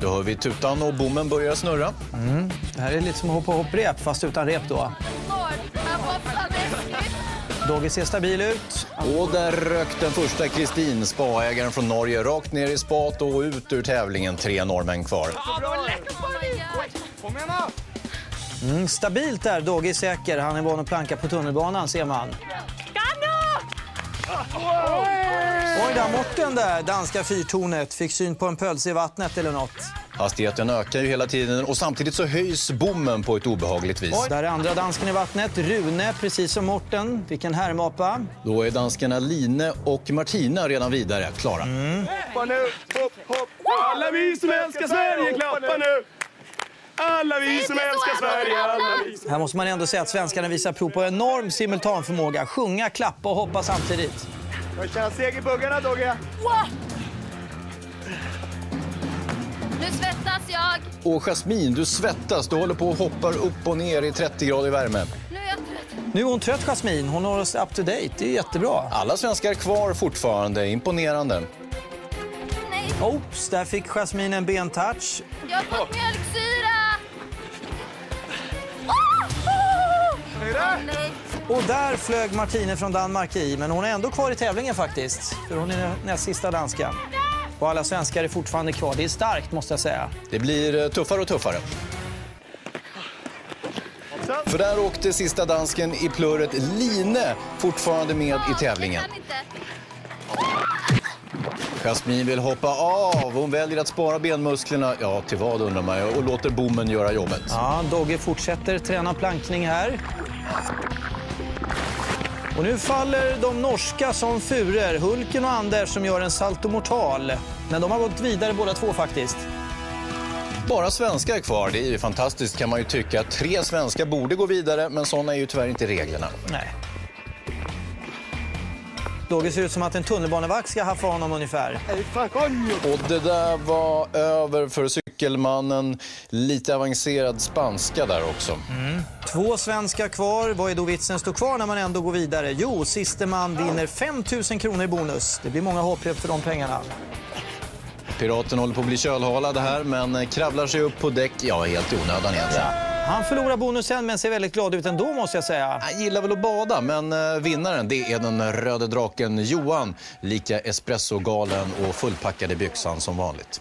Då hör vi tutan och bommen börjar snurra. Det här är lite som att hoppa hopprep fast utan rep då. Dogge ser stabil ut. Och där rök den första Kristin, spaägaren från Norge, rakt ner i spat och ut ur tävlingen. Tre norrmän kvar. Mm, stabilt där, Dogge är säker. Han är van att planka på tunnelbanan ser man. Oj där, Morten där, danska fyrtornet. Fick syn på en pölse i vattnet eller något. Hastigheten ökar ju hela tiden och samtidigt så höjs bommen på ett obehagligt vis. Oj, där är andra dansken i vattnet. Rune, precis som Morten. Vilken härmapa. Då är danskarna Line och Martina redan vidare klara. Klappa nu! Hopp, hopp! Alla vi som älskar Sverige, klappa nu! Alla vi som älskar Sverige, alla vi Här måste man ändå säga att svenskarna visar prov på enorm simultanförmåga. Sjunga, klappa och hoppa samtidigt. Jag känner seg i buggarna, Dogge. Nu svettas jag. Och Jasmin, du svettas. Du håller på och hoppar upp och ner i 30 grader värme. Nu är jag trött. Nu är hon trött, Jasmin. Hon har oss up to date. Det är jättebra. Alla svenskar kvar fortfarande. Imponerande. Nej, Oops, där fick Jasmin en bentouch. jag har fått mjölksyra. Och där flög Martine från Danmark i, men hon är ändå kvar i tävlingen faktiskt. För hon är näst sista danska. Och alla svenskar är fortfarande kvar. Det är starkt måste jag säga. Det blir eh, tuffare och tuffare. För där åkte sista dansken i plurret Line fortfarande med i tävlingen. Jasmin vill hoppa av. Hon väljer att spara benmusklerna. Ja, till vad undrar man. Och låter bommen göra jobbet. Ja, Dogge fortsätter träna plankning här. Och nu faller de norska som furer. Hulken och Anders som gör en saltomortal. Men de har gått vidare båda två faktiskt. Bara svenskar kvar. Det är ju fantastiskt kan man ju tycka. Tre svenskar borde gå vidare, men sådana är ju tyvärr inte reglerna. Nej. Dogge ser ut som att en tunnelbanevakt ska haffa honom ungefär. Och det där var över för cykelmannen. Lite avancerad spanska där också. Två svenskar kvar. Vad är då vitsen står kvar när man ändå går vidare? Jo, siste man vinner 5 000 kronor i bonus. Det blir många hopprep för de pengarna. Piraten håller på att bli kölhalad här, men kravlar sig upp på däck. Ja, helt i onödan egentligen. Han förlorar bonusen men ser väldigt glad ut ändå måste jag säga. Han gillar väl att bada, men eh, vinnaren det är den röde draken Johan. Lika espressogalen och fullpackad i byxan som vanligt.